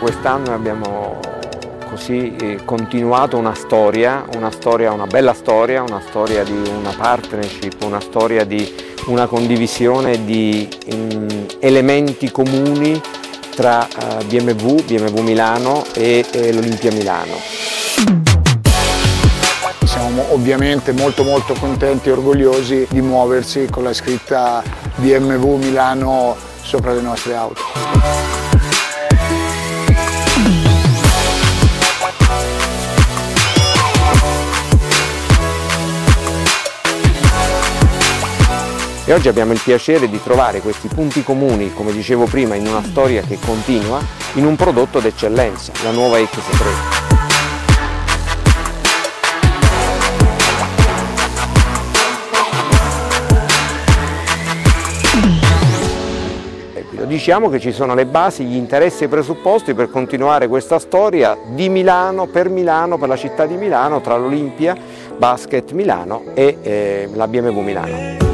Quest'anno abbiamo così eh, continuato una storia, una storia, una bella storia, una storia di una partnership, una storia di una condivisione di um, elementi comuni tra uh, BMW, BMW Milano e l'Olimpia Milano. Siamo ovviamente molto molto contenti e orgogliosi di muoversi con la scritta BMW Milano sopra le nostre auto. E oggi abbiamo il piacere di trovare questi punti comuni, come dicevo prima, in una storia che continua, in un prodotto d'eccellenza, la nuova X3. Diciamo che ci sono le basi, gli interessi e i presupposti per continuare questa storia di Milano, per Milano, per la città di Milano, tra l'Olimpia, Basket Milano e eh, la BMW Milano.